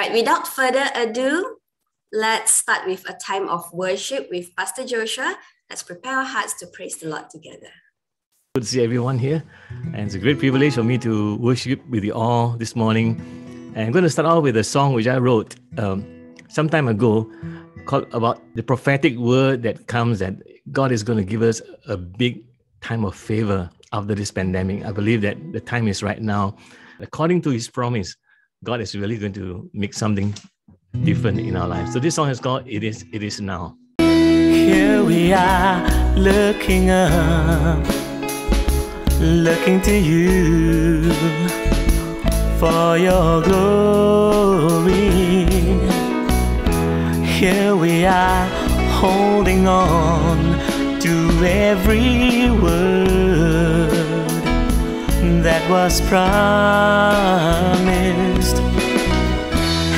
Right, without further ado, let's start with a time of worship with Pastor Joshua. Let's prepare our hearts to praise the Lord together. Good to see everyone here. And it's a great privilege for me to worship with you all this morning. And I'm going to start off with a song which I wrote um, some time ago called about the prophetic word that comes that God is going to give us a big time of favor after this pandemic. I believe that the time is right now. According to his promise, God is really going to make something different in our lives. So this song is called It Is It Is Now. Here we are looking up, looking to you for your glory. Here we are holding on to every word that was promised.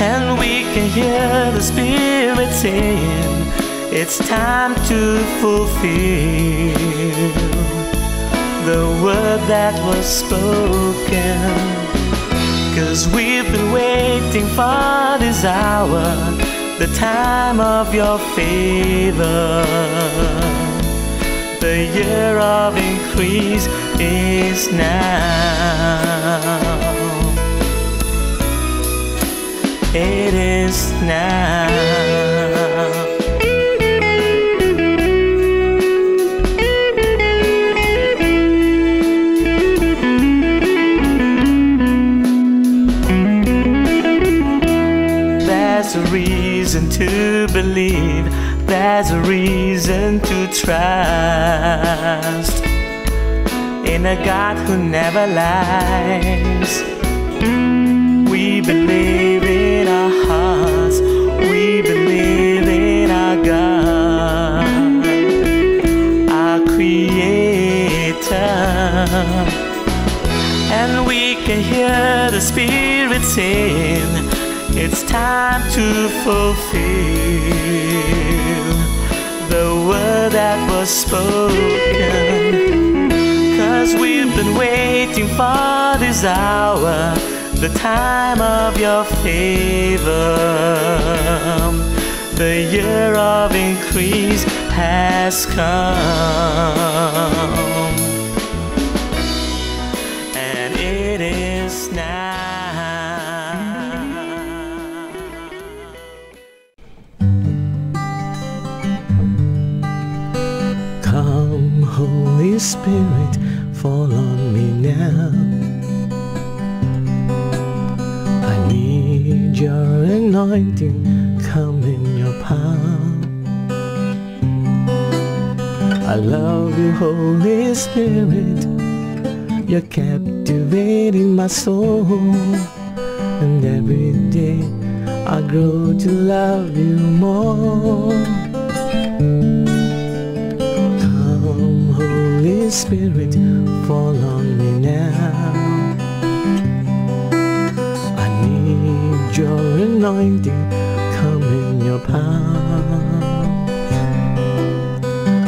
And we can hear the Spirit saying, It's time to fulfill the word that was spoken. Cause we've been waiting for this hour, the time of your favor. The year of increase is now. It is now. There's a reason to believe, there's a reason to trust in a God who never lies. We believe can hear the Spirit saying, It's time to fulfill the word that was spoken. Cause we've been waiting for this hour, the time of your favor. The year of increase has come. Spirit, fall on me now. I need your anointing, come in your power. I love you, Holy Spirit, you're captivating my soul. And every day I grow to love you more. Spirit, fall on me now. I need your anointing, come in your power.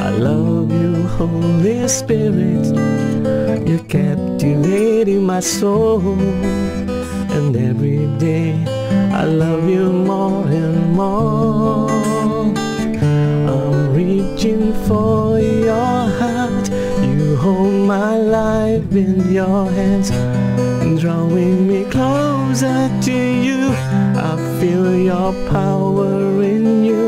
I love you, Holy Spirit, you're captivating my soul. And every day I love you more and more. I'm reaching for your. My life in your hands, drawing me closer to you. I feel your power in you.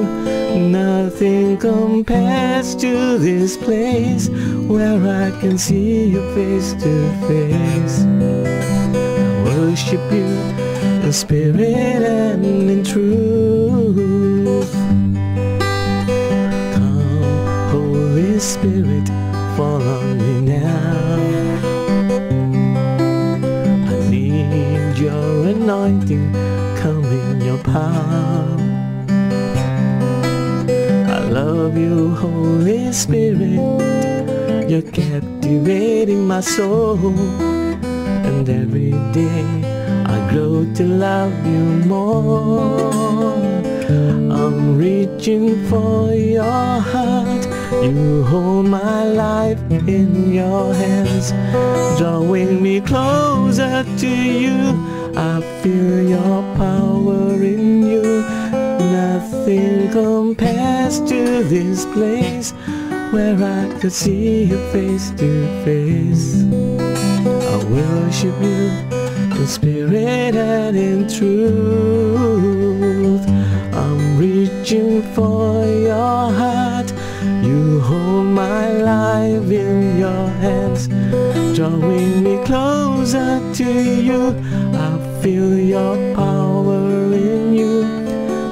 Nothing compares to this place where I can see you face to face. I worship you in spirit and in truth. I love you, Holy Spirit, you're captivating my soul. And every day I grow to love you more. I'm reaching for your heart. You hold my life in your hands, drawing me closer to you. I feel your power in you. Nothing compares to this place where I could see you face to face. I worship you in spirit and in truth. I'm reaching for your heart. You hold my life in your hands, drawing me closer to you. I feel your power in you.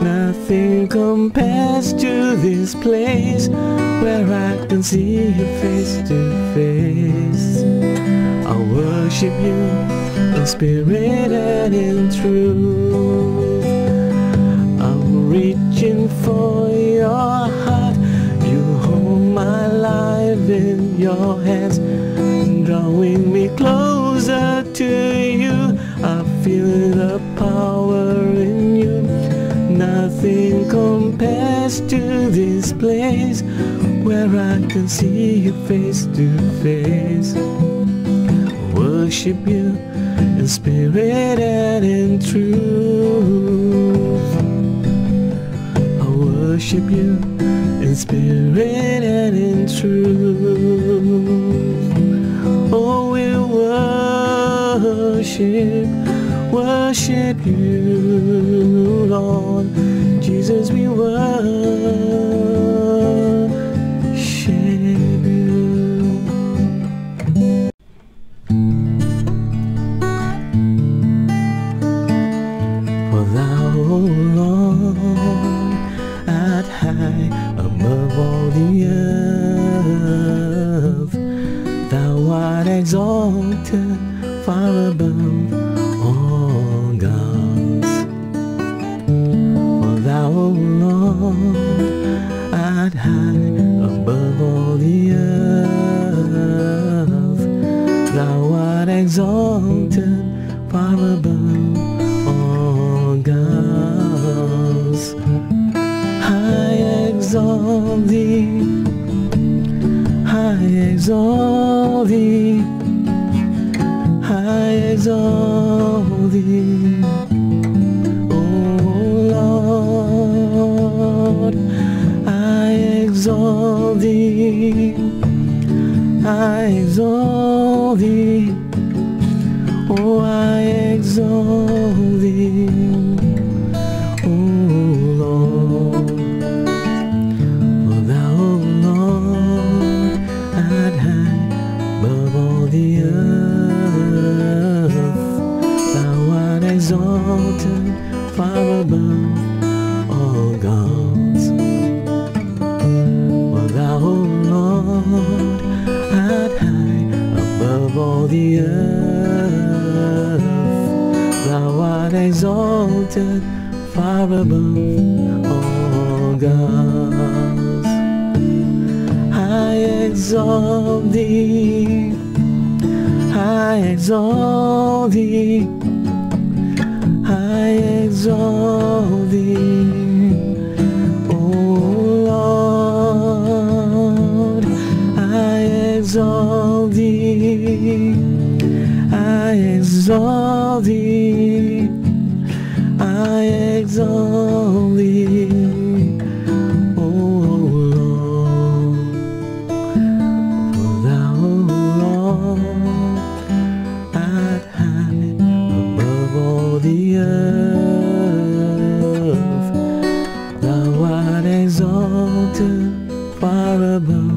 Nothing compares to this place where I can see you face to face. I worship you in spirit and in truth. I'm reaching for your heart. You hold my life in your hands, drawing me closer to you. I feel the power in you. Nothing compares to this place where I can see you face to face. Worship you in spirit and in truth. I worship you in spirit and in truth. Oh, worship, worship you, Lord. Jesus, we worship I exalt thee, I exalt art exalted far above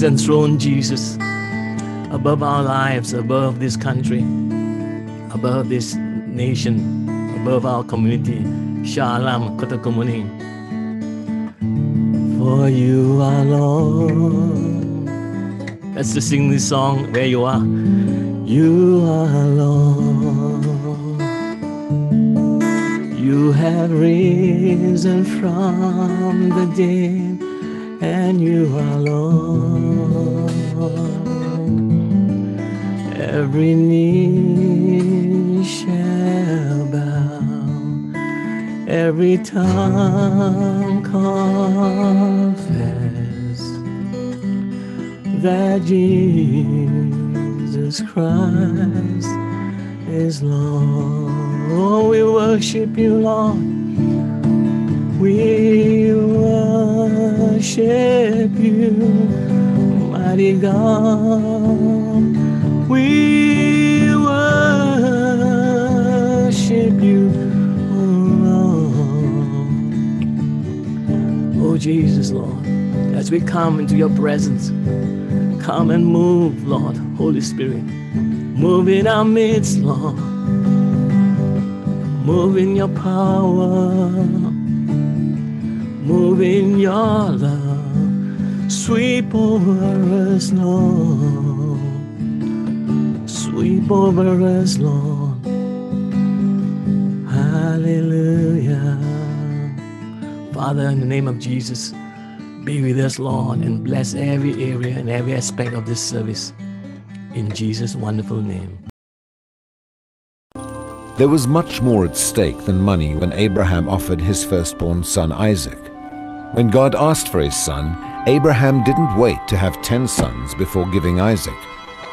Let's enthrone Jesus above our lives, above this country, above this nation, above our community. Shalom, Kota Kemuning. For you are Lord. Let's just sing this song where you are. You are Lord. You have risen from the dead, and you are Lord. Every knee shall bow, every tongue confess that Jesus Christ is Lord. Oh, we worship you, Lord. We worship you, mighty God. We worship you, oh Lord. Oh, Jesus, Lord, as we come into your presence, come and move, Lord, Holy Spirit. Move in our midst, Lord. Move in your power. Move in your love. Sweep over us, Lord. Sweep over us, Lord. Hallelujah. Father, in the name of Jesus, be with us, Lord, and bless every area and every aspect of this service. In Jesus' wonderful name. There was much more at stake than money when Abraham offered his firstborn son Isaac. When God asked for his son, Abraham didn't wait to have ten sons before giving Isaac.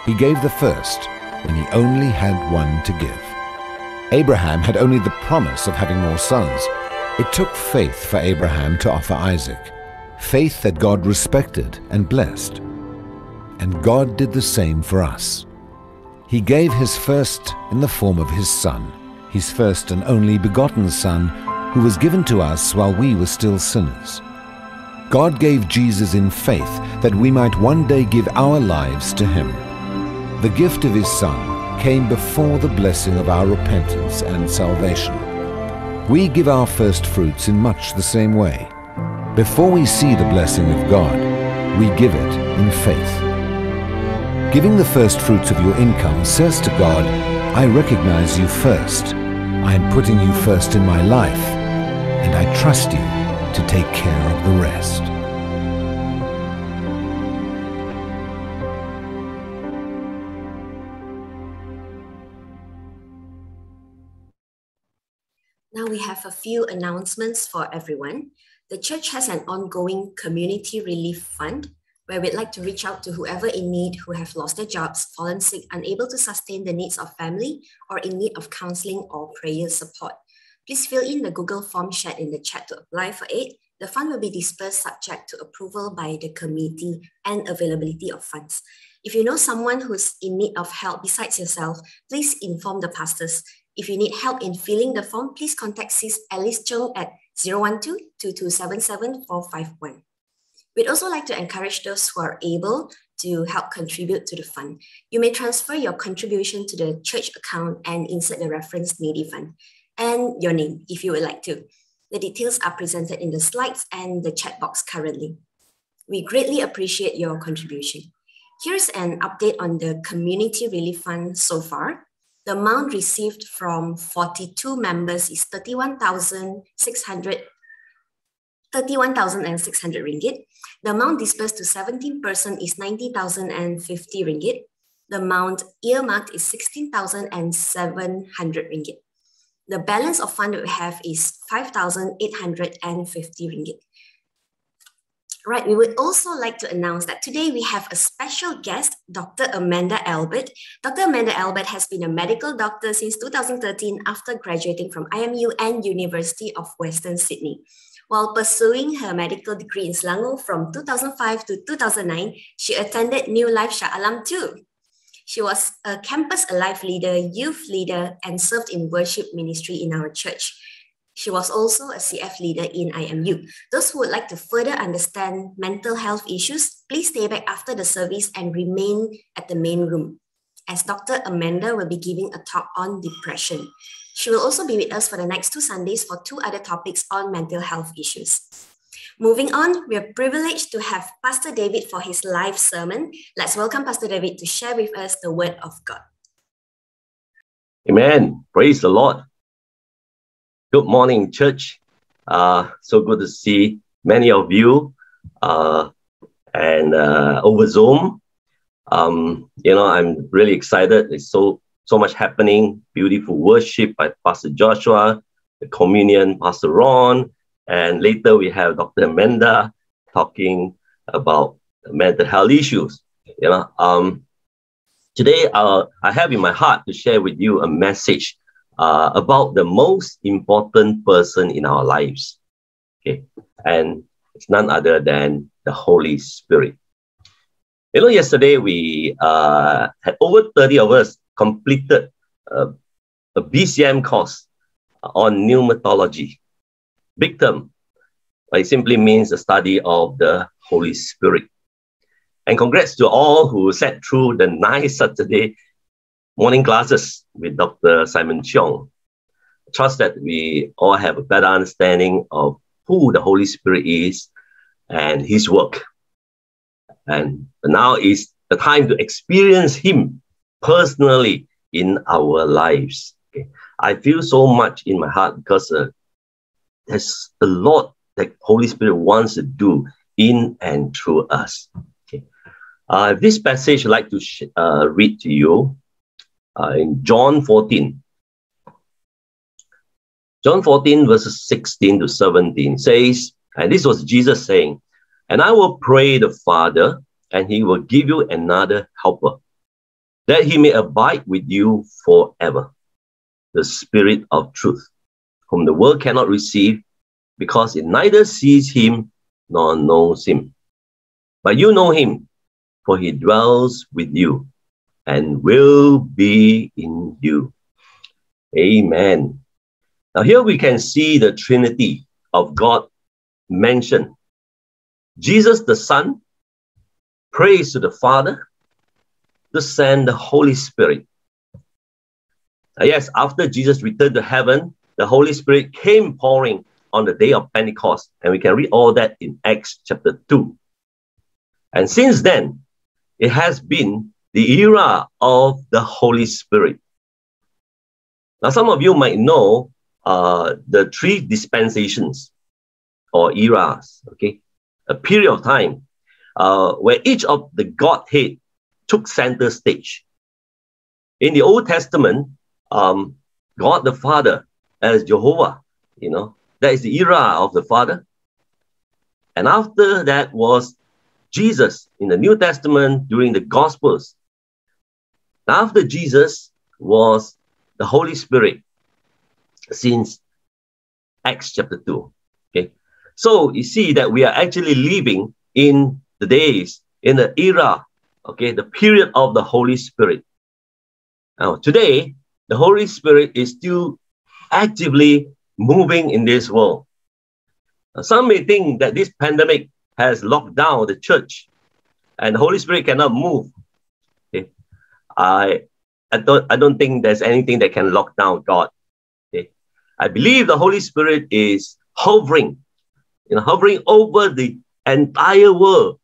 He gave the first when he only had one to give. Abraham had only the promise of having more sons. It took faith for Abraham to offer Isaac, faith that God respected and blessed. And God did the same for us. He gave his first in the form of his Son, his first and only begotten Son, who was given to us while we were still sinners. God gave Jesus in faith that we might one day give our lives to him. The gift of his Son came before the blessing of our repentance and salvation. We give our first fruits in much the same way. Before we see the blessing of God, we give it in faith. Giving the first fruits of your income says to God, I recognize you first. I am putting you first in my life, and I trust you to take care of the rest. Now we have a few announcements for everyone. The church has an ongoing community relief fund where we'd like to reach out to whoever in need who have lost their jobs, fallen sick, unable to sustain the needs of family, or in need of counseling or prayer support. Please fill in the Google form shared in the chat to apply for aid. The fund will be dispersed subject to approval by the committee and availability of funds. If you know someone who's in need of help besides yourself, please inform the pastors. If you need help in filling the form, please contact Sis Alice Chung at 012-2277-451. We'd also like to encourage those who are able to help contribute to the fund. You may transfer your contribution to the church account and insert the reference needy fund and your name if you would like to. The details are presented in the slides and the chat box currently. We greatly appreciate your contribution. Here's an update on the Community Relief Fund so far. The amount received from 42 members is 31,600 31,600 ringgit. The amount disbursed to 17 person is 90,050 ringgit. The amount earmarked is 16,700 ringgit. The balance of fund that we have is 5,850 ringgit. Right, we would also like to announce that today we have a special guest, Dr. Amanda Albert. Dr. Amanda Albert has been a medical doctor since 2013 after graduating from IMU and University of Western Sydney. While pursuing her medical degree in Selangor from 2005 to 2009, she attended New Life Shah Alam too. She was a campus alive leader, youth leader, and served in worship ministry in our church. She was also a CF leader in IMU. Those who would like to further understand mental health issues, please stay back after the service and remain at the main room, as Dr. Amanda will be giving a talk on depression. She will also be with us for the next two Sundays for two other topics on mental health issues. Moving on, we are privileged to have Pastor David for his live sermon. Let's welcome Pastor David to share with us the Word of God. Amen. Praise the Lord. Good morning, church. Uh, so good to see many of you uh, and uh, over Zoom. Um, you know, I'm really excited. There's so so much happening. Beautiful worship by Pastor Joshua, the communion, Pastor Ron, and later we have Dr. Amanda talking about mental health issues. You know, um, today uh, I have in my heart to share with you a message uh, about the most important person in our lives. Okay, and it's none other than the Holy Spirit. You know, yesterday we uh, had over 30 of us completed uh, a BCM course on pneumatology. Big term, it simply means the study of the Holy Spirit. And congrats to all who sat through the nice Saturday morning classes with Dr. Simon Cheong. Trust that we all have a better understanding of who the Holy Spirit is and his work. And now is the time to experience him personally in our lives. Okay. I feel so much in my heart because uh, there's a lot that Holy Spirit wants to do in and through us. Okay. Uh, this passage I'd like to uh, read to you uh, in John 14. John 14, verses 16 to 17 says, and this was Jesus saying, And I will pray the Father, and he will give you another helper, that he may abide with you forever, the Spirit of truth, whom the world cannot receive, because it neither sees him nor knows him. But you know him, for he dwells with you and will be in you. Amen. Now, here we can see the Trinity of God mentioned. Jesus the Son prays to the Father to send the Holy Spirit. Now, yes, after Jesus returned to heaven, the Holy Spirit came pouring on the day of Pentecost, and we can read all that in Acts chapter 2. And since then, it has been the era of the Holy Spirit. Now, some of you might know uh, the three dispensations or eras, okay? A period of time uh, where each of the Godhead took center stage. In the Old Testament, um, God the Father as Jehovah, you know, that is the era of the Father. And after that was Jesus in the New Testament during the Gospels after Jesus was the Holy Spirit since Acts chapter 2. Okay. So you see that we are actually living in the days, in the era, okay, the period of the Holy Spirit. Now, today, the Holy Spirit is still actively moving in this world. Some may think that this pandemic has locked down the church and the Holy Spirit cannot move. Okay. I, I don't, I don't think there's anything that can lock down God. Okay? I believe the Holy Spirit is hovering, you know, hovering over the entire world,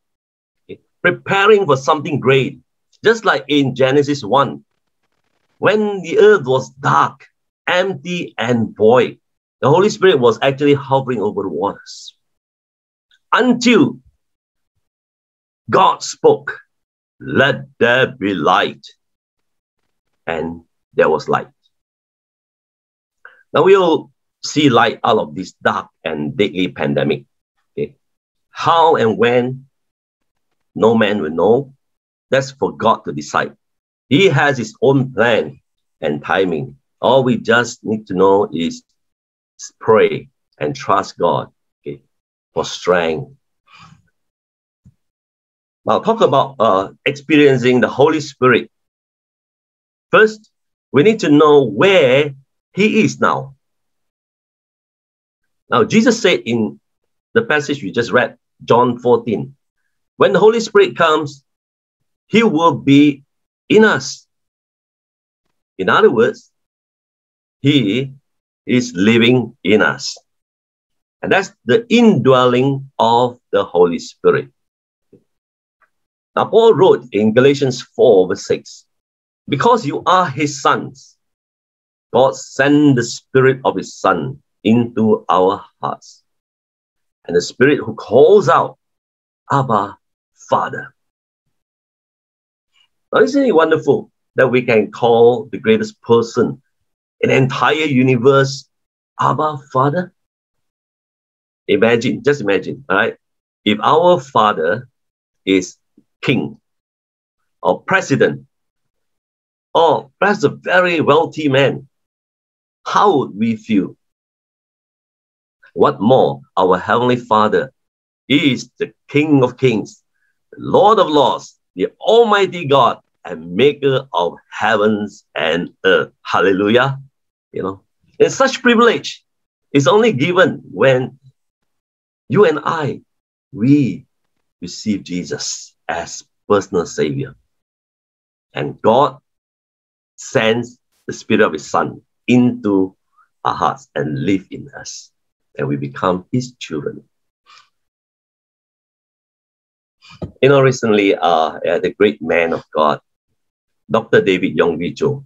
okay? preparing for something great. Just like in Genesis 1, when the earth was dark, empty, and void, the Holy Spirit was actually hovering over the waters. until God spoke, Let there be light. And there was light. Now we'll see light out of this dark and deadly pandemic. Okay. How and when, no man will know. That's for God to decide. He has his own plan and timing. All we just need to know is pray and trust God okay, for strength. Now, talk about uh, experiencing the Holy Spirit. First, we need to know where He is now. Now, Jesus said in the passage we just read, John 14, when the Holy Spirit comes, He will be in us. In other words, He is living in us. And that's the indwelling of the Holy Spirit. Now, Paul wrote in Galatians 4, verse 6 Because you are his sons, God sent the Spirit of his Son into our hearts. And the Spirit who calls out, Abba, Father. Now, isn't it wonderful that we can call the greatest person the entire universe Abba, Father? Imagine, just imagine, right? If our Father is king or president oh, or perhaps a very wealthy man, how would we feel? What more, our Heavenly Father is the King of Kings, Lord of Lords, the Almighty God, and Maker of heavens and earth. Hallelujah. You know, and such privilege is only given when you and I, we receive Jesus as personal Savior. And God sends the Spirit of His Son into our hearts and live in us. And we become His children. You know, recently, uh, the great man of God, Dr. David Yong Yonggi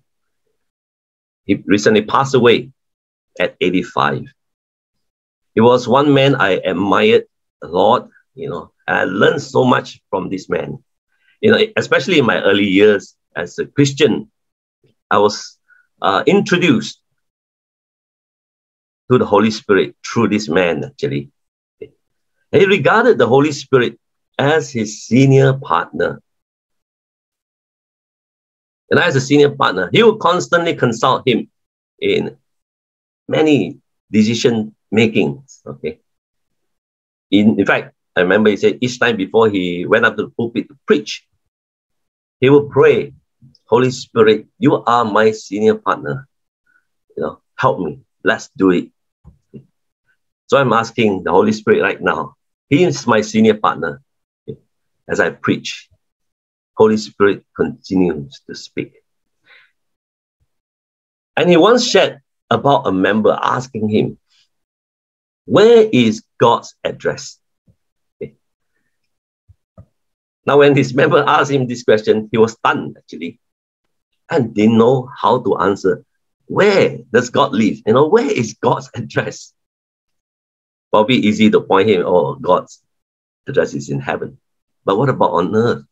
he recently passed away at 85. He was one man I admired a lot, you know, and I learned so much from this man. You know, especially in my early years as a Christian, I was uh, introduced to the Holy Spirit through this man, actually. He regarded the Holy Spirit as his senior partner. And as a senior partner, he would constantly consult him in many decision makings. Okay. In, in fact, I remember he said each time before he went up to the pulpit to preach, he would pray, Holy Spirit, you are my senior partner. You know, help me. Let's do it. So I'm asking the Holy Spirit right now. He is my senior partner. As I preach, Holy Spirit continues to speak. And he once shared about a member asking him, Where is God's address? Now, when his member asked him this question, he was stunned actually and didn't know how to answer. Where does God live? You know, where is God's address? Probably easy to point him, oh, God's address is in heaven. But what about on earth?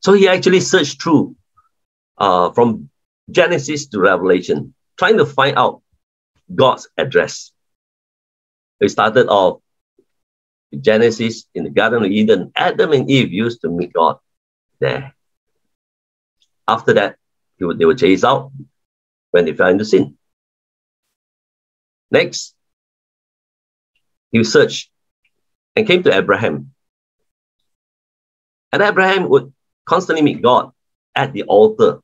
So he actually searched through uh, from Genesis to Revelation, trying to find out God's address. He started off Genesis in the Garden of Eden, Adam and Eve used to meet God there. After that, would, they were chased out when they fell into sin. Next, he searched and came to Abraham. And Abraham would constantly meet God at the altar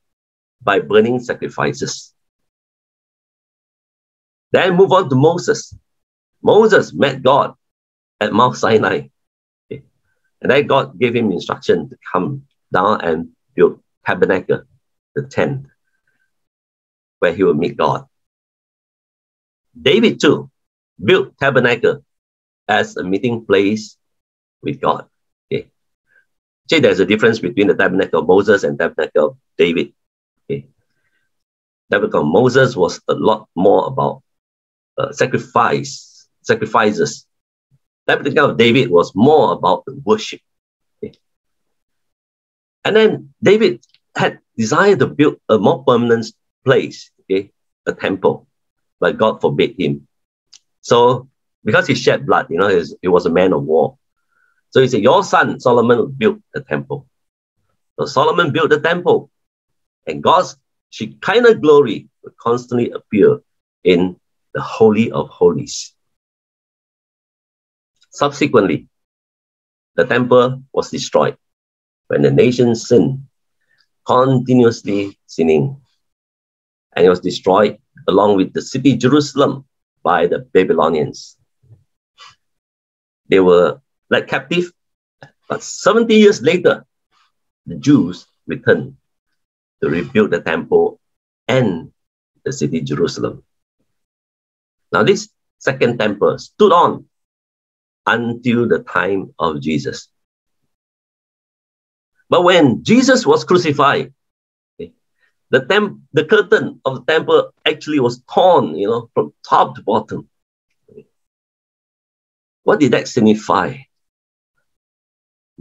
by burning sacrifices. Then move on to Moses. Moses met God at Mount Sinai. And then God gave him instruction to come down and build tabernacle, the tent, where he will meet God. David too built tabernacle as a meeting place with God. See, there's a difference between the tabernacle of Moses and tabernacle of David. Okay. Tabernacle of Moses was a lot more about uh, sacrifice, sacrifices tabernacle of David was more about the worship. Okay. And then David had desired to build a more permanent place, okay, a temple, but God forbade him. So because he shed blood, you know, he was a man of war. So he said, Your son Solomon built the temple. So Solomon built the temple, and God's Shekinah glory would constantly appear in the Holy of Holies. Subsequently, the temple was destroyed when the nation sinned, continuously sinning. And it was destroyed along with the city Jerusalem by the Babylonians. They were led captive, but 70 years later, the Jews returned to rebuild the temple and the city Jerusalem. Now, this second temple stood on until the time of Jesus. But when Jesus was crucified, the, temp- the curtain of the temple actually was torn, you know, from top to bottom. What did that signify?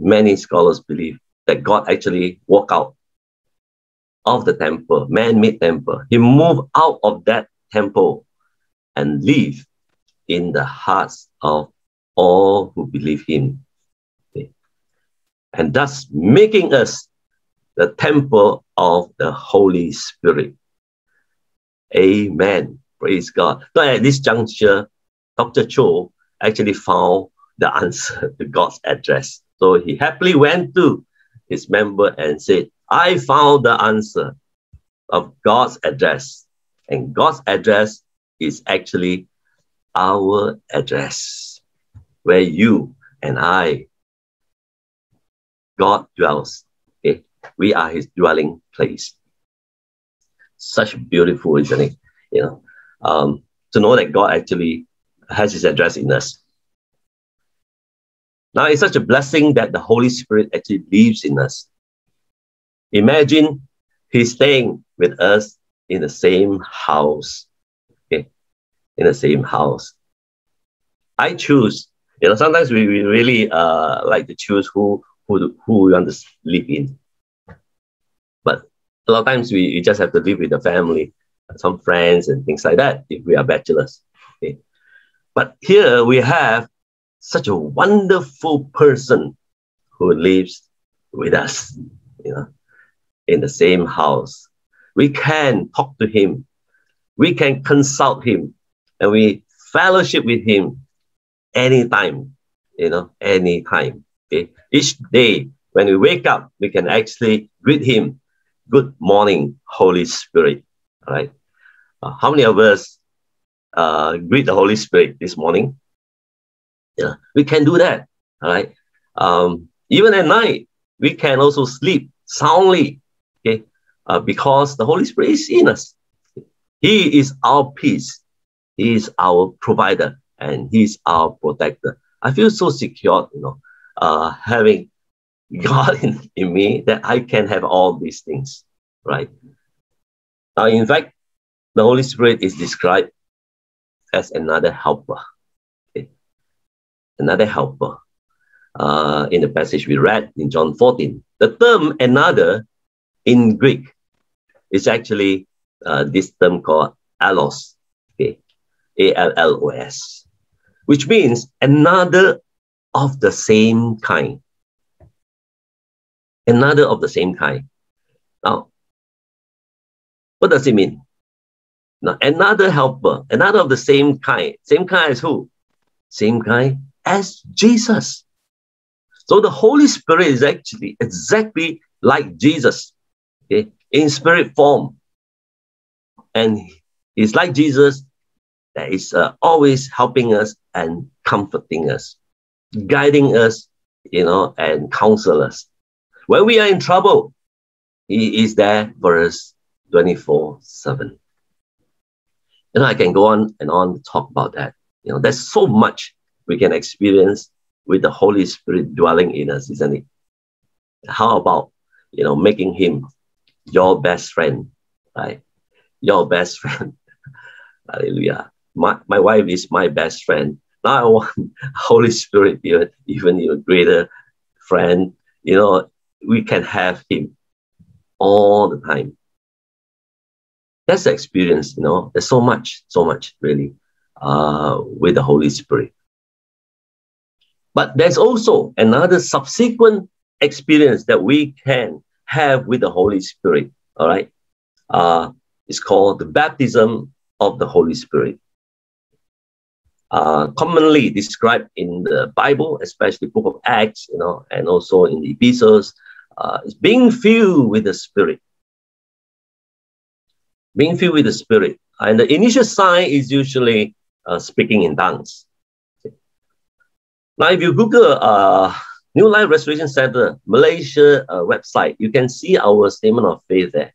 Many scholars believe that God actually walked out of the temple, man-made temple. He moved out of that temple and live in the hearts of all who believe him. And thus making us the temple of the Holy Spirit. Amen. Praise God. So at this juncture, Dr. Cho actually found the answer to God's address. So he happily went to his member and said, I found the answer of God's address. And God's address is actually our address where you and I, God dwells. Okay? We are his dwelling place. Such beautiful, isn't it? You know, um, to know that God actually has his address in us. Now, it's such a blessing that the Holy Spirit actually lives in us. Imagine He's staying with us in the same house. Okay, in the same house. I choose you know, sometimes we, we really uh, like to choose who who who we want to live in. But a lot of times we, we just have to live with the family, some friends and things like that if we are bachelors. Okay. But here we have such a wonderful person who lives with us, you know, in the same house. We can talk to him, we can consult him, and we fellowship with him anytime, you know, anytime. Okay? Each day when we wake up, we can actually greet him, good morning, Holy Spirit. All right. Uh, how many of us uh, greet the Holy Spirit this morning? Yeah, we can do that. All right. Um, even at night, we can also sleep soundly. Okay. Uh, because the Holy Spirit is in us. He is our peace. He is our provider and He is our protector. I feel so secure, you know, uh, having God in, in me that I can have all these things, right? Now, in fact, the Holy Spirit is described as another helper. Another helper. Uh, in the passage we read in John 14, the term another in Greek is actually uh, this term called allos, okay? A L L O S which means another of the same kind. Another of the same kind. Now, what does it mean? Now, another helper, another of the same kind. Same kind as who? Same kind as Jesus. So the Holy Spirit is actually exactly like Jesus, okay, in spirit form. And he's like Jesus that is uh, always helping us and comforting us, guiding us, you know, and counsel us. When we are in trouble, He is there for us 24 7. You know, I can go on and on to talk about that. You know, there's so much we can experience with the Holy Spirit dwelling in us, isn't it? How about, you know, making Him your best friend, right? Your best friend. Hallelujah my, my wife is my best friend. Now I want Holy Spirit, even, even your greater friend, you know, we can have him all the time. That's the experience, you know. There's so much, so much really uh, with the Holy Spirit. But there's also another subsequent experience that we can have with the Holy Spirit. All right. Uh, it's called the baptism of the Holy Spirit. Uh, commonly described in the Bible, especially Book of Acts, you know, and also in the epistles, uh, is being filled with the Spirit. Being filled with the Spirit. And the initial sign is usually uh, speaking in tongues. Now, if you Google uh, New Life Restoration Center Malaysia uh, website, you can see our statement of faith there.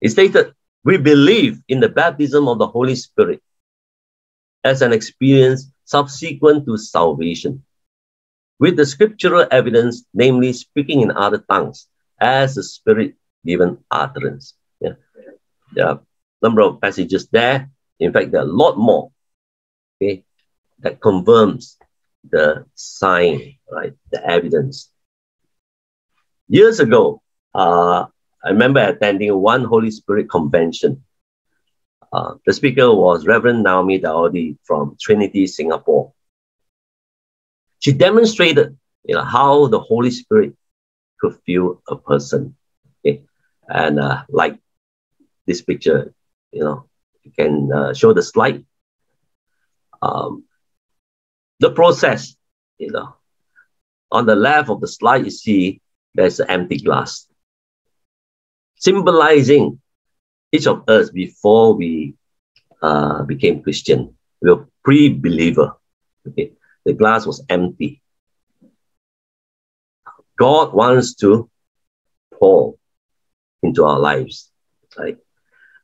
It stated, We believe in the baptism of the Holy Spirit as an experience subsequent to salvation, with the scriptural evidence, namely speaking in other tongues as a spirit given utterance. Yeah. There are a number of passages there. In fact, there are a lot more okay, that confirms the sign, right? The evidence. Years ago, uh, I remember attending one Holy Spirit convention. Uh, the speaker was Reverend Naomi Dowdy from Trinity, Singapore. She demonstrated you know, how the Holy Spirit could fill a person. Okay? And uh, like this picture, you know, you can uh, show the slide. Um, the process, you know, on the left of the slide, you see there's an empty glass symbolizing each of us before we uh, became Christian. We were pre-believer. Okay, the glass was empty. God wants to pour into our lives, right?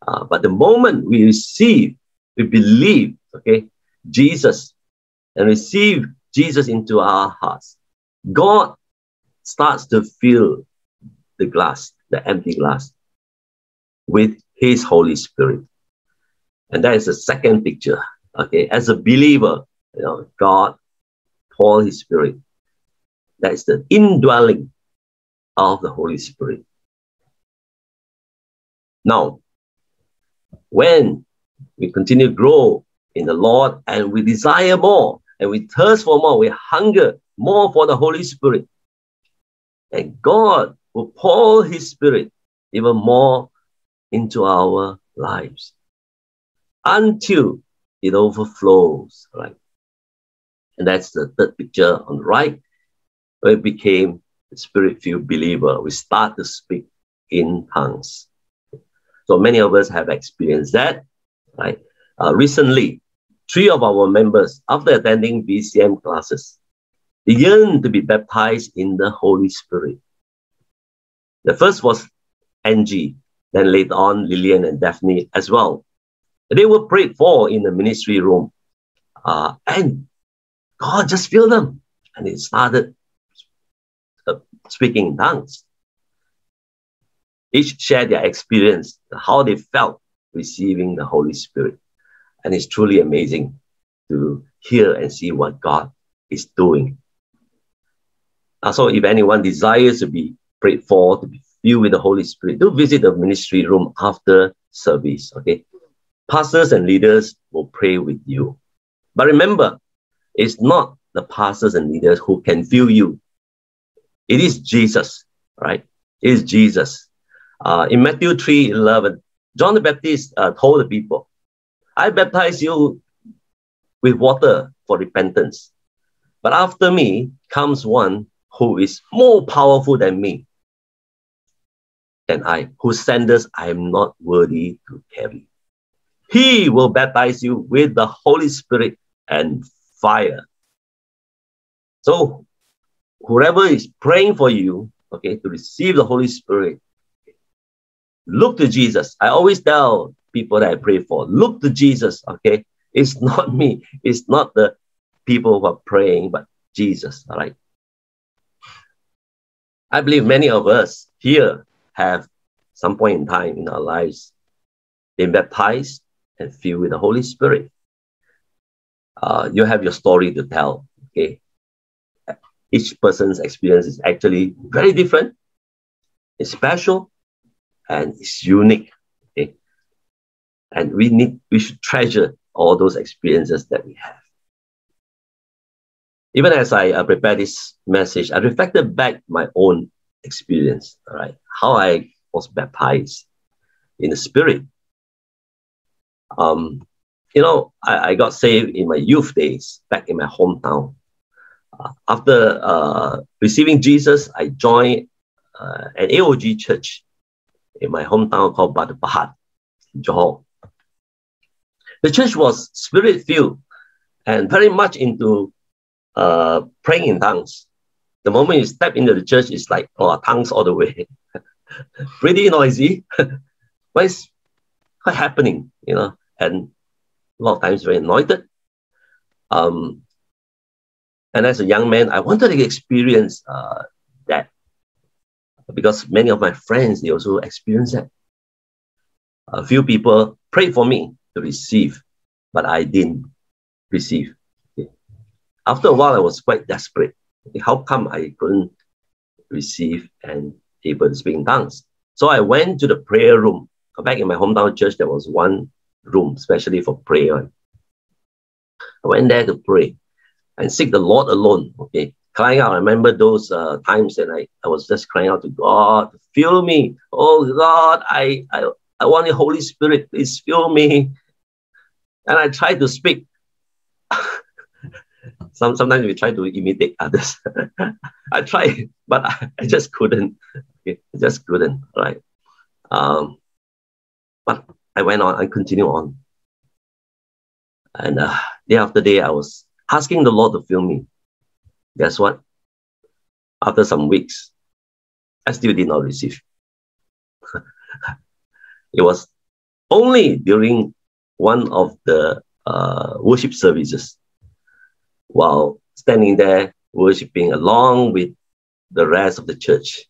Uh, but the moment we receive, we believe, okay, Jesus, and receive Jesus into our hearts, God starts to fill the glass the empty glass with his Holy Spirit. And that is the second picture. Okay, as a believer, you know, God pour his spirit. That is the indwelling of the Holy Spirit. Now, when we continue to grow in the Lord and we desire more and we thirst for more, we hunger more for the Holy Spirit. And God will pour His Spirit even more into our lives until it overflows, right? And that's the third picture on the right, where it became a spirit-filled believer. We start to speak in tongues. So many of us have experienced that, right? Uh, recently, three of our members, after attending BCM classes, yearned to be baptized in the Holy Spirit. The first was Angie, then later on Lillian and Daphne as well. They were prayed for in the ministry room. Uh, and God just filled them. And they started uh, speaking in tongues. Each shared their experience, how they felt receiving the Holy Spirit. And it's truly amazing to hear and see what God is doing. Uh, so if anyone desires to be prayed for, to be filled with the Holy Spirit, do visit the ministry room after service. Okay. Pastors and leaders will pray with you. But remember, it's not the pastors and leaders who can fill you. It is Jesus, right? It is Jesus. Uh, in Matthew 3 11, John the Baptist uh, told the people, I baptize you with water for repentance. But after me comes one who is more powerful than me, than I, whose sandals I am not worthy to carry. He will baptize you with the Holy Spirit and fire. So, whoever is praying for you, okay, to receive the Holy Spirit, look to Jesus. I always tell people that I pray for, look to Jesus, okay? It's not me, it's not the people who are praying, but Jesus, all right? I believe many of us here have some point in time in our lives been baptized and filled with the Holy Spirit. uh, you have your story to tell. Okay. Each person's experience is actually very different. It's special and it's unique. And we need we should treasure all those experiences that we have. Even as I uh, prepare this message, I reflected back my own experience, all right, how I was baptized in the spirit. Um, you know, I, I got saved in my youth days back in my hometown. Uh, after uh, receiving Jesus, I joined uh, an AOG church in my hometown called Batu Pahat, Johor. The church was spirit filled and very much into uh, praying in tongues. The moment you step into the church, it's like, oh, tongues all the way. Pretty noisy, but it's quite happening, you know, and a lot of times very anointed. Um, and as a young man, I wanted to experience uh, that because many of my friends, they also experienced that. A few people prayed for me to receive, but I didn't receive. After a while, I was quite desperate. How come I couldn't receive and able to speak in tongues? So I went to the prayer room. Back in my hometown church, there was one room, especially for prayer. I went there to pray and seek the Lord alone. Okay, crying out. I remember those uh, times that I, I was just crying out to God, fill me. Oh God, I, I, I want the Holy Spirit, please fill me. And I tried to speak. Some, sometimes we try to imitate others. I tried, but I, I just couldn't. I just couldn't. Right. Um, but I went on, I continued on. And uh, day after day, I was asking the Lord to fill me. Guess what? After some weeks, I still did not receive. it was only during one of the uh, worship services while standing there worshiping along with the rest of the church.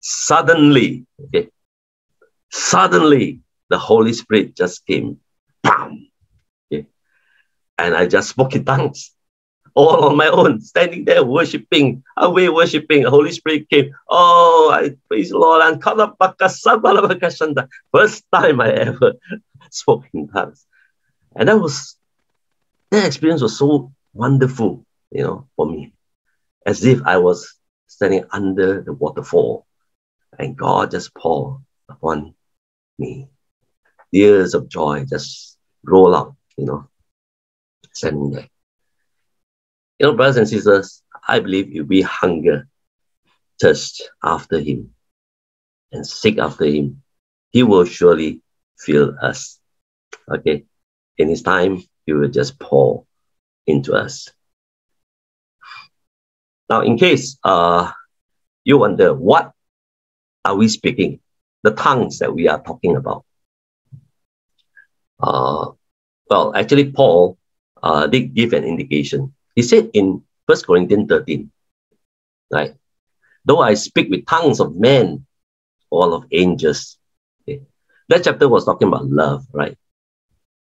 Suddenly, okay, suddenly the Holy Spirit just came. Bam! Okay. And I just spoke in tongues all on my own, standing there worshiping, away worshiping. The Holy Spirit came. Oh, I praise the Lord. And first time I ever spoke in tongues. And that was, that experience was so wonderful, you know, for me. As if I was standing under the waterfall and God just poured upon me tears of joy just roll out, you know, standing there. You know, brothers and sisters, I believe if we hunger, thirst after Him, and seek after Him, He will surely fill us. Okay? In His time, He will just pour into us. Now, in case uh, you wonder, what are we speaking? The tongues that we are talking about. Uh, well, actually, Paul uh, did give an indication. He said in 1 Corinthians 13, right? Though I speak with tongues of men, all of angels. Okay. That chapter was talking about love, right?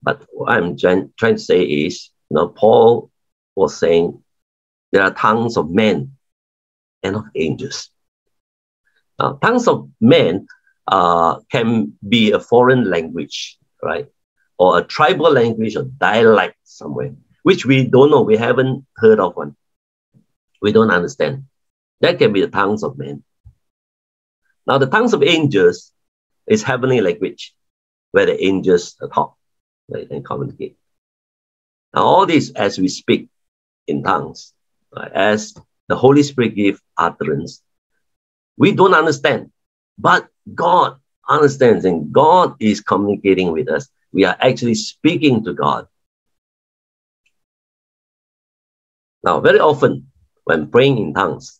But what I'm trying, trying to say is, you know, Paul was saying there are tongues of men and of angels. Now, tongues of men uh, can be a foreign language, right? or a tribal language or dialect somewhere, which we don't know, we haven't heard of one. We don't understand. That can be the tongues of men. Now, the tongues of angels is heavenly language, where the angels talk right, and communicate. Now, all this as we speak in tongues, right, as the Holy Spirit gives utterance, we don't understand, but God understands and God is communicating with us we are actually speaking to God. Now, very often when praying in tongues,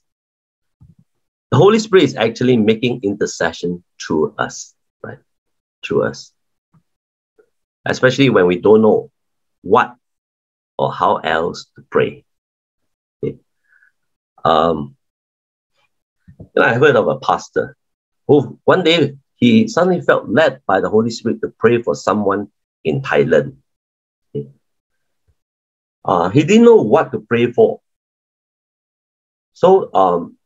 the Holy Spirit is actually making intercession through us, right? Through us. Especially when we don't know what or how else to pray. Okay. Um, I heard of a pastor who one day he suddenly felt led by the Holy Spirit to pray for someone in Thailand. Uh, he didn't know what to pray for. So um,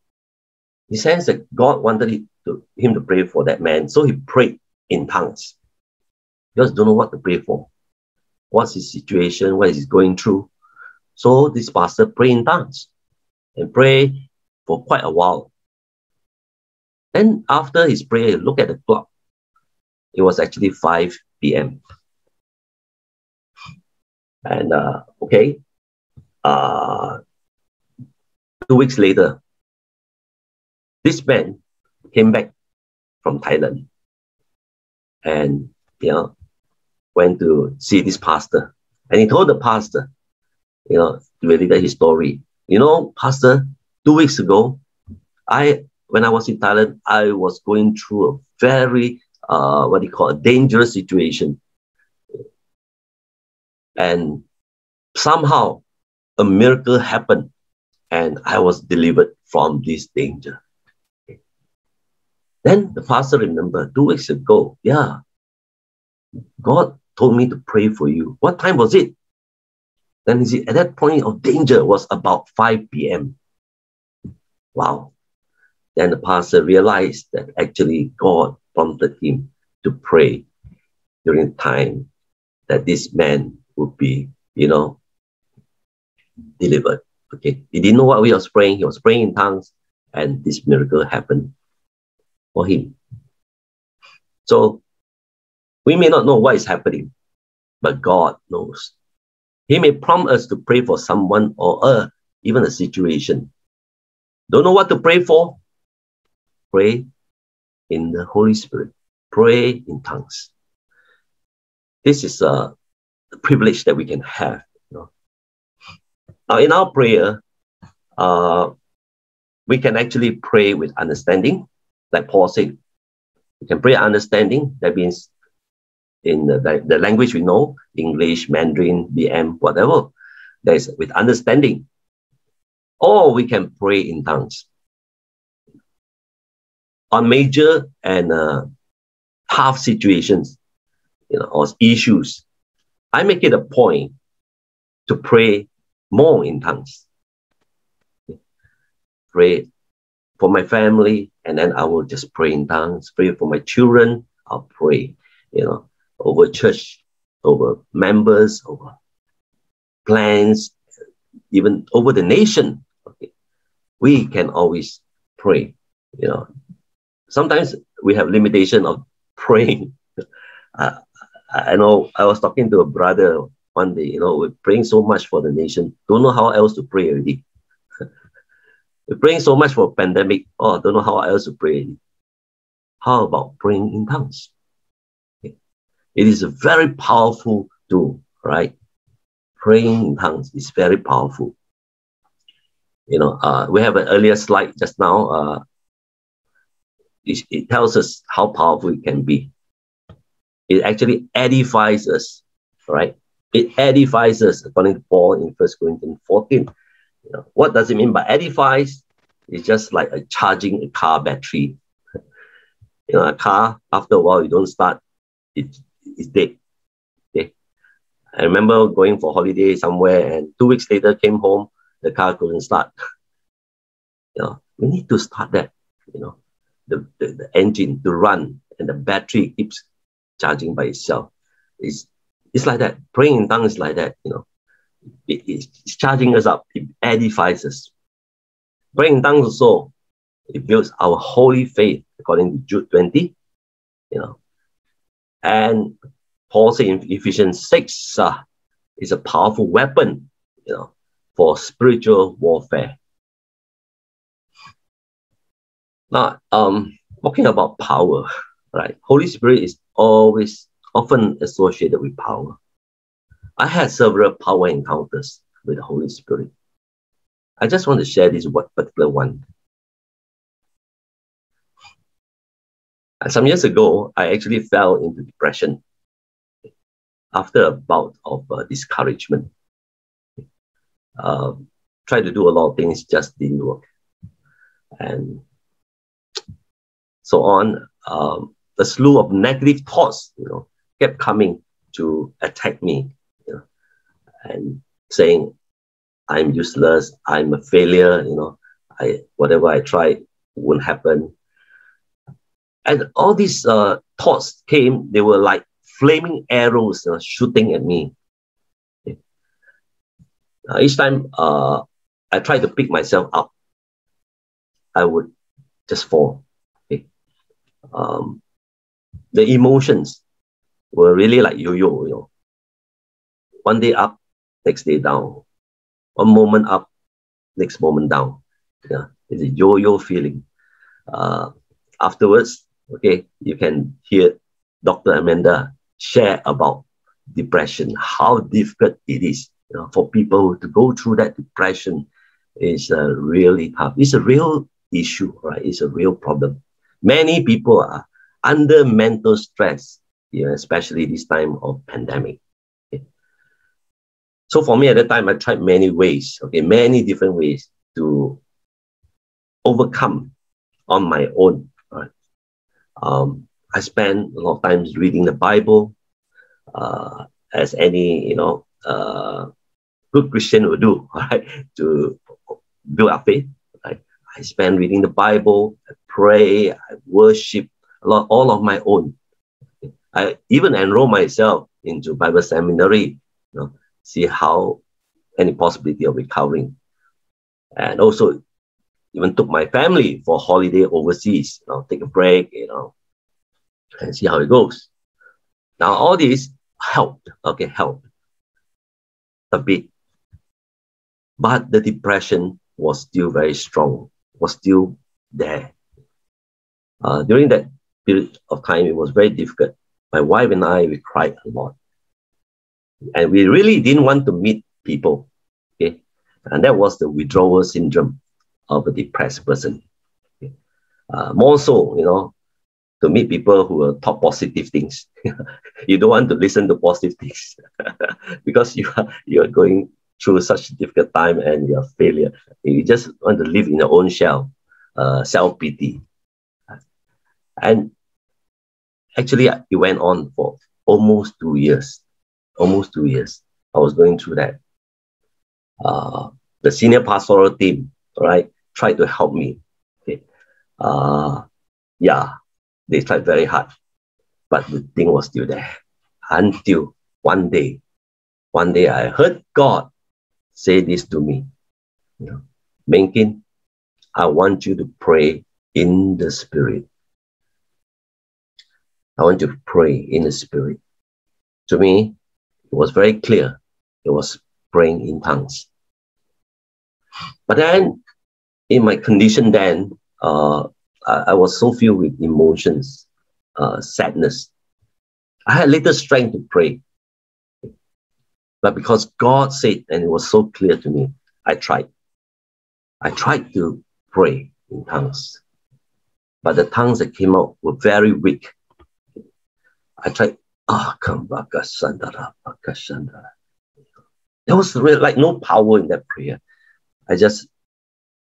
he sensed that God wanted him to, him to pray for that man. So he prayed in tongues. He just don't know what to pray for. What's his situation? What is he going through? So this pastor prayed in tongues and prayed for quite a while. Then after his prayer, look at the clock. It was actually 5 p.m. And uh, okay, uh, two weeks later, this man came back from Thailand and you know went to see this pastor. And he told the pastor, you know, related his story. You know, Pastor, two weeks ago, I when I was in Thailand, I was going through a very uh, what do you call a dangerous situation. And somehow a miracle happened and I was delivered from this danger. Then the pastor remembered two weeks ago, yeah, God told me to pray for you. What time was it? Then he said, at that point of danger was about 5 p.m. Wow. Then the pastor realized that actually God prompted him to pray during the time that this man would be, you know, delivered. Okay. He didn't know what he was praying. He was praying in tongues, and this miracle happened for him. So we may not know what is happening, but God knows. He may prompt us to pray for someone or uh, even a situation. Don't know what to pray for? Pray in the Holy Spirit. Pray in tongues. This is a privilege that we can have. You know. Now, in our prayer, uh, we can actually pray with understanding, like Paul said. We can pray understanding. That means in the, the language we know, English, Mandarin, BM, whatever. That is with understanding. Or we can pray in tongues. On major and uh, tough situations, you know, or issues, I make it a point to pray more in tongues. Pray for my family, and then I will just pray in tongues. Pray for my children, I'll pray, you know, over church, over members, over plans, even over the nation. Okay. We can always pray. You know, sometimes we have limitation of praying. uh, I know I was talking to a brother one day, you know, we're praying so much for the nation, don't know how else to pray already. we're praying so much for pandemic, oh, don't know how else to pray. How about praying in tongues? It is a very powerful tool, right? Praying in tongues is very powerful. You know, uh, we have an earlier slide just now. Uh, it, it tells us how powerful it can be. It actually edifies us, right? It edifies us, according to Paul in First Corinthians 14. You know, what does it mean by edifies? It's just like a charging a car battery. you know, a car, after a while, you don't start, it is dead. Okay. I remember going for holiday somewhere and two weeks later came home, the car couldn't start. you know, we need to start that, you know, the, the, the engine to run and the battery keeps charging by itself. It's, it's like that. Praying in tongues is like that, you know. It, it's charging us up, it edifies us. Praying in tongues also, it builds our holy faith, according to Jude 20. You know, and Paul said in Ephesians 6 uh, is a powerful weapon, you know, for spiritual warfare. Now, um, talking about power, right? Holy Spirit is always often associated with power. I had several power encounters with the Holy Spirit. I just want to share this one particular one. some years ago, I actually fell into depression after a bout of uh, discouragement. Uh, tried to do a lot of things, just didn't work. And so on. Um, a slew of negative thoughts, you know, kept coming to attack me. You know, and saying, I'm useless, I'm a failure, you know, I whatever I try won't happen. And all these uh, thoughts came, they were like flaming arrows uh, shooting at me. Okay. Uh, each time uh, I tried to pick myself up, I would just fall. Okay. Um, the emotions were really like yo-yo, you know. One day up, next day down. One moment up, next moment down. Yeah, it's a yo-yo feeling. Uh, afterwards, okay, you can hear Dr. Amanda share about depression, how difficult it is you know, for people to go through that depression is uh, really tough. It's a real issue, right? It's a real problem. Many people are under mental stress, you know, especially this time of pandemic. Okay. So for me at that time, I tried many ways, okay, many different ways to overcome on my own. Right? Um, I spent a lot of times reading the Bible, uh, as any you know uh, good Christian would do, right? To build our faith. I spend reading the Bible, I pray, I worship, all of my own. I even enroll myself into Bible seminary, you know, see how any possibility of recovering. And also even took my family for holiday overseas, you know, take a break, you know, and see how it goes. Now all this helped, okay, helped a bit. But the depression was still very strong, was still there. Uh, during that period of time, it was very difficult. My wife and I, we cried a lot. And we really didn't want to meet people. Okay. And that was the withdrawal syndrome of a depressed person. Okay? Uh, more so, you know, to meet people who are talk positive things. you don't want to listen to positive things because you are you are going through such a difficult time and you're a failure. You just want to live in your own shell, uh, self pity. And actually, it went on for almost two years. Almost two years. I was going through that. Uh, the senior pastoral team, right, tried to help me. Okay. Uh, yeah, they tried very hard, but the thing was still there until one day, one day I heard God say this to me. You know, Menkin, I want you to pray in the spirit. I want to pray in the spirit. To me, it was very clear. It was praying in tongues. But then, in my condition then, uh, I, I was so filled with emotions, uh, sadness. I had little strength to pray. But because God said, and it was so clear to me, I tried. I tried to pray in tongues. But the tongues that came out were very weak. I tried, ah, kambaka sandara, baka sandara. There was really like no power in that prayer. I just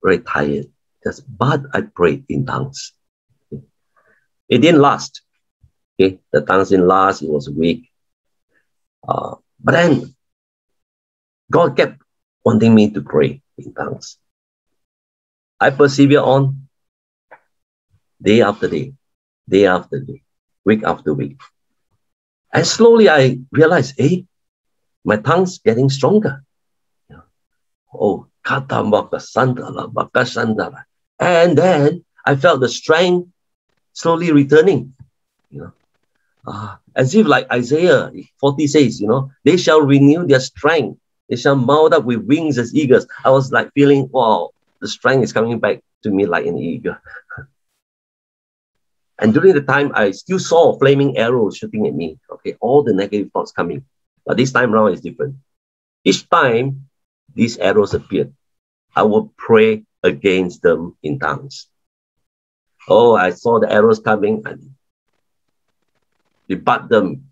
very tired. Just but I prayed in tongues. It didn't last. Okay, the tongues didn't last. It was weak. Uh, but then God kept wanting me to pray in tongues. I persevere on day after day, day after day, week after week. And slowly I realized, hey, my tongue's getting stronger. Oh, and then I felt the strength slowly returning. You know, uh, as if like Isaiah 40 says, you know, they shall renew their strength. They shall mount up with wings as eagles. I was like feeling, wow, the strength is coming back to me like an eagle. And during the time, I still saw flaming arrows shooting at me. Okay, all the negative thoughts coming. But this time around is different. Each time these arrows appeared, I would pray against them in tongues. Oh, I saw the arrows coming and debut them,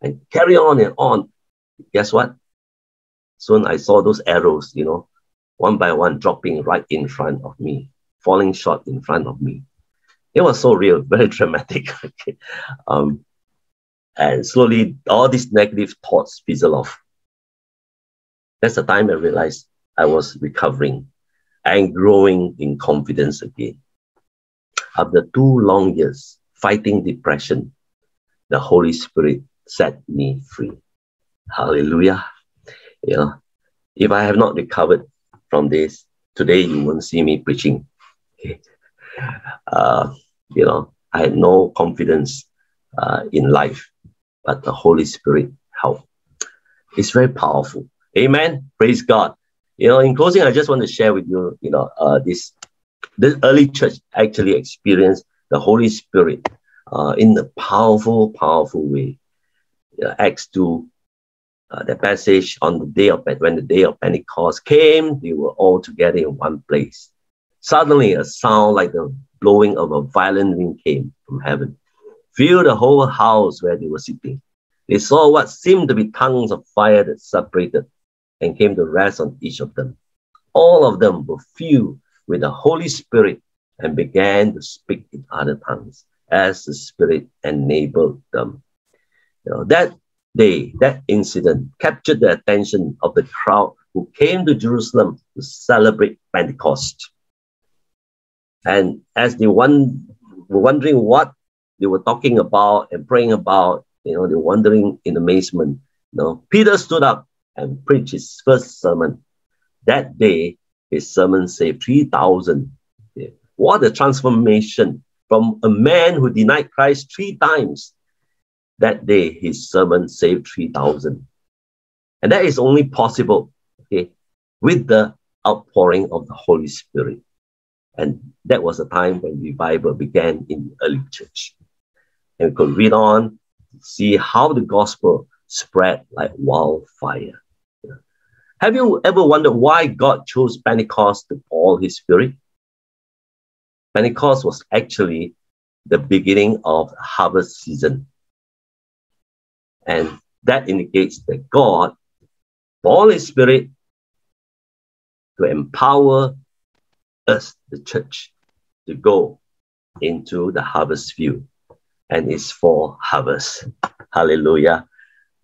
and carry on and on. Guess what? Soon I saw those arrows, you know, one by one dropping right in front of me, falling short in front of me. It was so real, very dramatic. um, And slowly, all these negative thoughts fizzle off. That's the time I realized I was recovering and growing in confidence again. After two long years fighting depression, the Holy Spirit set me free. Hallelujah. You know, if I have not recovered from this, today you won't see me preaching. Uh, you know, I had no confidence uh, in life, but the Holy Spirit helped. It's very powerful. Amen. Praise God. You know, in closing, I just want to share with you, you know, uh, this this early church actually experienced the Holy Spirit uh, in a powerful, powerful way. Uh, Acts 2, uh, the passage on the day of when the day of Pentecost came, they were all together in one place. Suddenly, a sound like the blowing of a violent wind came from heaven, filled the whole house where they were sitting. They saw what seemed to be tongues of fire that separated and came to rest on each of them. All of them were filled with the Holy Spirit and began to speak in other tongues as the Spirit enabled them. You know, that day, that incident captured the attention of the crowd who came to Jerusalem to celebrate Pentecost. And as they won, were wondering what they were talking about and praying about, you know, they were wondering in amazement. You know, Peter stood up and preached his first sermon. That day, his sermon saved 3,000. What a transformation from a man who denied Christ three times. That day, his sermon saved 3,000. And that is only possible okay, with the outpouring of the Holy Spirit. And that was the time when revival began in the early church. And we could read on, see how the gospel spread like wildfire. Have you ever wondered why God chose Pentecost to pour his spirit? Pentecost was actually the beginning of harvest season. And that indicates that God poured his spirit to empower us, the church, to go into the harvest field. And it's for harvest. Hallelujah.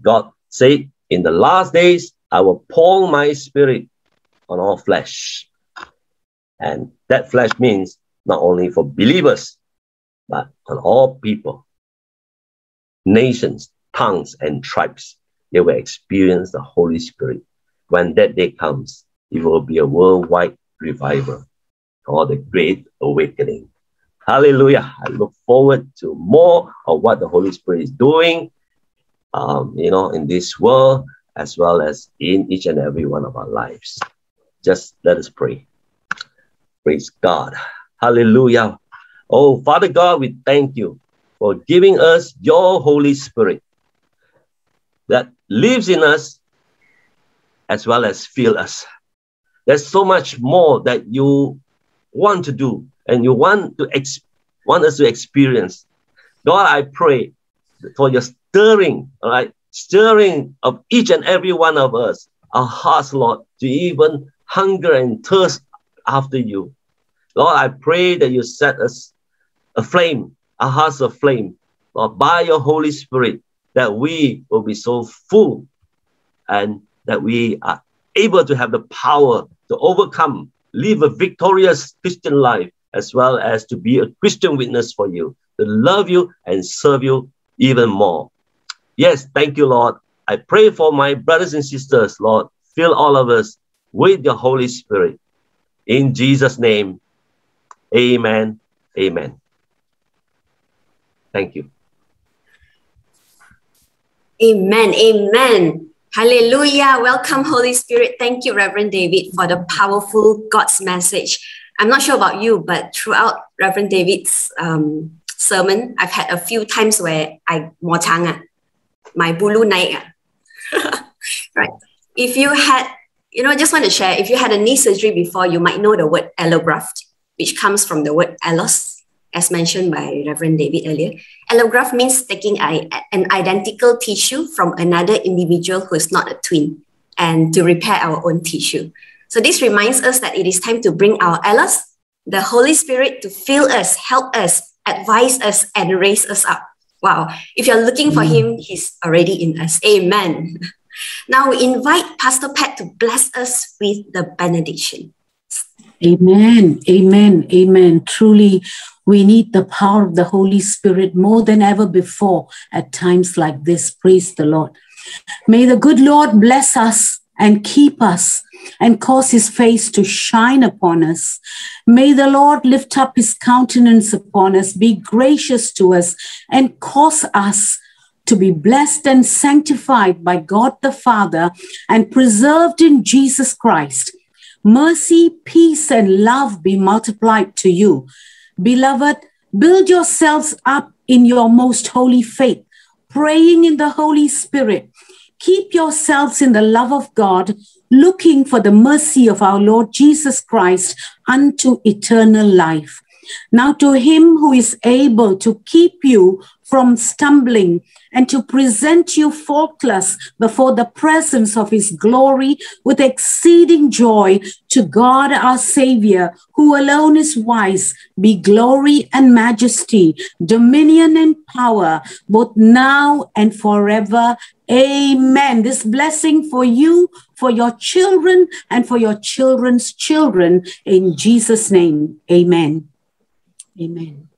God said, in the last days, I will pour my spirit on all flesh. And that flesh means not only for believers, but on all people, nations, tongues, and tribes. They will experience the Holy Spirit. When that day comes, it will be a worldwide revival called the Great Awakening. Hallelujah. I look forward to more of what the Holy Spirit is doing, um, you know, in this world as well as in each and every one of our lives. Just let us pray. Praise God. Hallelujah. Oh, Father God, we thank you for giving us your Holy Spirit that lives in us as well as fill us. There's so much more that you want to do and you want to ex- want us to experience. God, I pray for your stirring, all right, stirring of each and every one of us, our hearts, Lord, to even hunger and thirst after you. Lord, I pray that you set us aflame, our hearts aflame, Lord, by your Holy Spirit, that we will be so full and that we are able to have the power to overcome, live a victorious Christian life, as well as to be a Christian witness for you, to love you and serve you even more. Yes, thank you, Lord. I pray for my brothers and sisters, Lord. Fill all of us with your Holy Spirit. In Jesus' name, amen. Amen. Thank you. Amen. Amen. Hallelujah. Welcome, Holy Spirit. Thank you, Reverend David, for the powerful God's message. I'm not sure about you, but throughout Reverend David's um, sermon, I've had a few times where I mochanga my bulu naik. Ah. right. If you had, you know, I just want to share, if you had a knee surgery before, you might know the word allograft, which comes from the word allos, as mentioned by Reverend David earlier. Allograft means taking a, an identical tissue from another individual who is not a twin and to repair our own tissue. So this reminds us that it is time to bring our allos, the Holy Spirit, to fill us, help us, advise us, and raise us up Wow. If you're looking for him, he's already in us. Amen. Now we invite Pastor Pat to bless us with the benediction. Amen. Amen. Amen. Truly, we need the power of the Holy Spirit more than ever before at times like this. Praise the Lord. May the good Lord bless us and keep us and cause his face to shine upon us. May the Lord lift up his countenance upon us, be gracious to us, and cause us to be blessed and sanctified by God the Father and preserved in Jesus Christ. Mercy, peace, and love be multiplied to you. Beloved, build yourselves up in your most holy faith, praying in the Holy Spirit. Keep yourselves in the love of God, looking for the mercy of our Lord Jesus Christ unto eternal life. Now, to him who is able to keep you from stumbling and to present you faultless before the presence of his glory with exceeding joy to God our Savior, who alone is wise, be glory and majesty, dominion and power, both now and forever. Amen. This blessing for you, for your children, and for your children's children in Jesus' name. Amen. Amen.